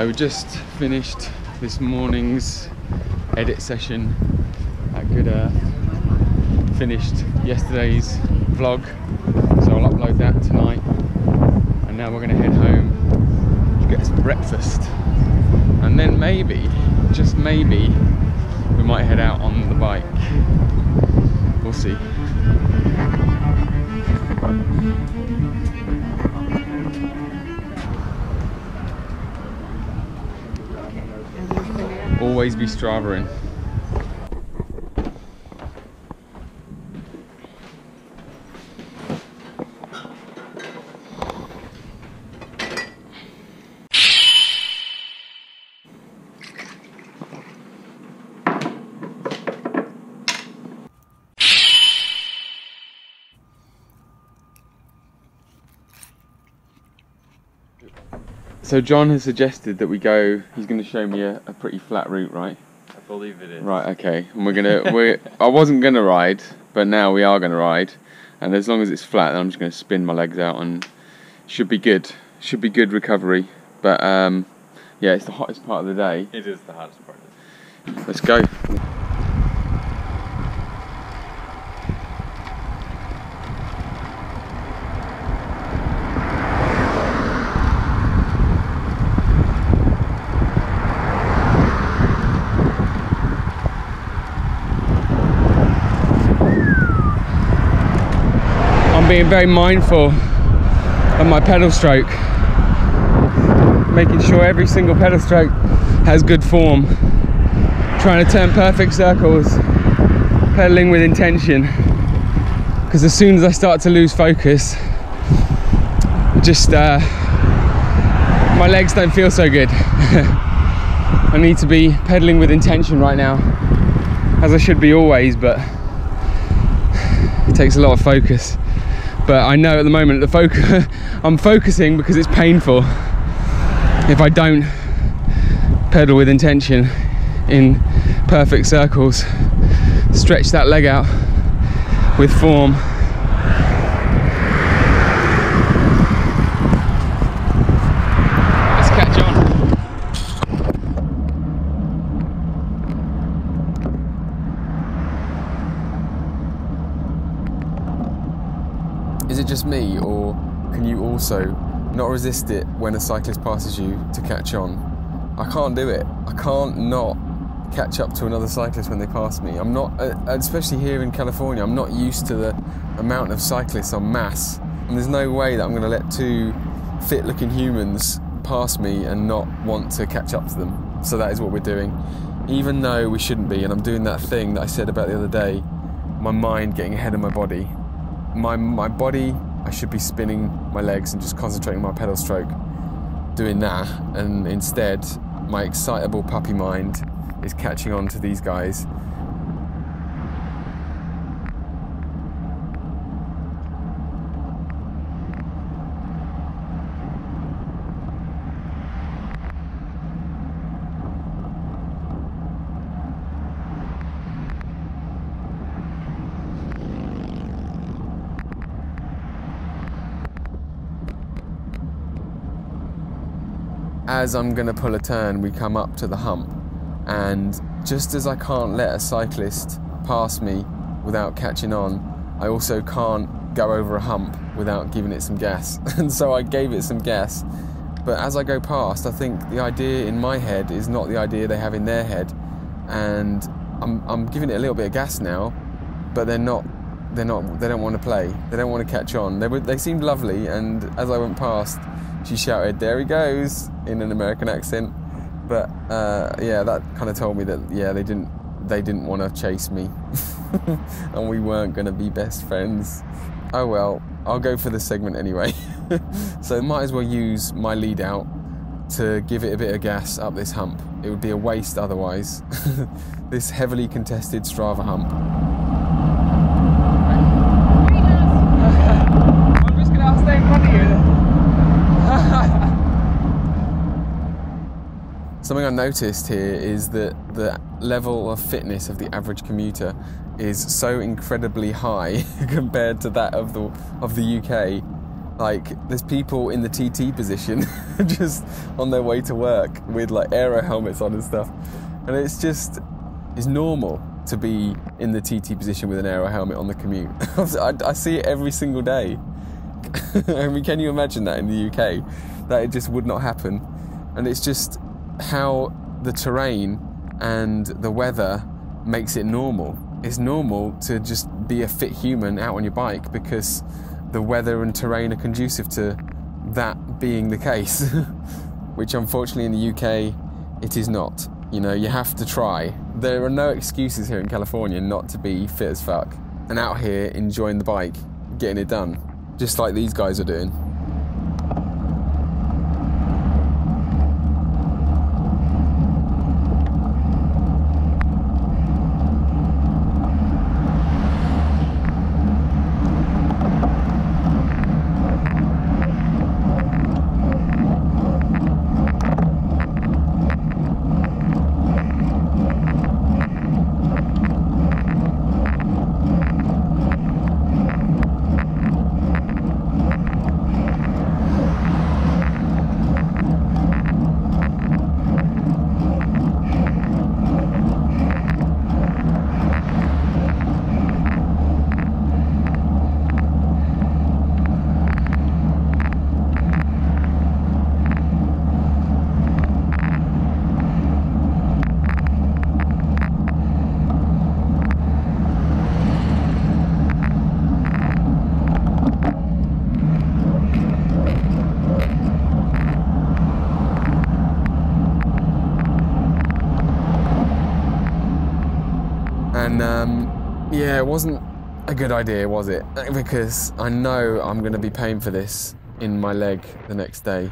So we just finished this morning's edit session at Good Earth. Finished yesterday's vlog, so I'll upload that tonight. And now we're gonna head home to get some breakfast. And then maybe, just maybe, we might head out on the bike. We'll see. Always be Stravaing. So John has suggested that we go. He's going to show me a, a pretty flat route, right? I believe it is. Right. Okay. And we're gonna. we I wasn't gonna ride, but now we are gonna ride. And as long as it's flat, then I'm just gonna spin my legs out, and should be good. Should be good recovery. But um, yeah, it's the hottest part of the day. It is the hottest part. Let's go. I'm being very mindful of my pedal stroke, making sure every single pedal stroke has good form, trying to turn perfect circles, pedaling with intention. Because as soon as I start to lose focus, just uh, my legs don't feel so good. I need to be pedaling with intention right now, as I should be always, but it takes a lot of focus but I know at the moment the focus I'm focusing because it's painful. If I don't pedal with intention in perfect circles stretch that leg out with form let's catch on Is it just me, or can you also not resist it when a cyclist passes you to catch on? I can't do it. I can't not catch up to another cyclist when they pass me. I'm not, uh, especially here in California, I'm not used to the amount of cyclists en masse, and there's no way that I'm going to let two fit looking humans pass me and not want to catch up to them. So that is what we're doing. Even though we shouldn't be, and I'm doing that thing that I said about the other day, my mind getting ahead of my body my my body I should be spinning my legs and just concentrating my pedal stroke doing that. And instead my excitable puppy mind is catching on to these guys as I'm going to pull a turn, we come up to the hump. And just as I can't let a cyclist pass me without catching on, I also can't go over a hump without giving it some gas. and so I gave it some gas. But as I go past, I think the idea in my head is not the idea they have in their head. And I'm, I'm giving it a little bit of gas now, but they're not. They're not. They don't want to play. They don't want to catch on. They were. They seemed lovely, and as I went past, she shouted, "There he goes!" in an American accent. But uh, yeah, that kind of told me that yeah, they didn't they didn't want to chase me, and we weren't going to be best friends. Oh well, I'll go for the segment anyway. so might as well use my lead out to give it a bit of gas up this hump. It would be a waste otherwise. this heavily contested Strava hump. I'm just gonna stay in front of you. Something I noticed here is that the level of fitness of the average commuter is so incredibly high compared to that of the of the UK. Like, there's people in the TT position just on their way to work with like aero helmets on and stuff. And it's just, it's normal to be in the TT position with an aero helmet on the commute. I, I see it every single day. I mean, can you imagine that in the UK? That it just would not happen. And it's just how the terrain and the weather makes it normal. It's normal to just be a fit human out on your bike because the weather and terrain are conducive to that being the case, which unfortunately in the UK it is not. You know, you have to try. There are no excuses here in California not to be fit as fuck and out here enjoying the bike, getting it done, just like these guys are doing. And um, yeah, it wasn't a good idea, was it? Because I know I'm going to be paying for this in my leg the next day.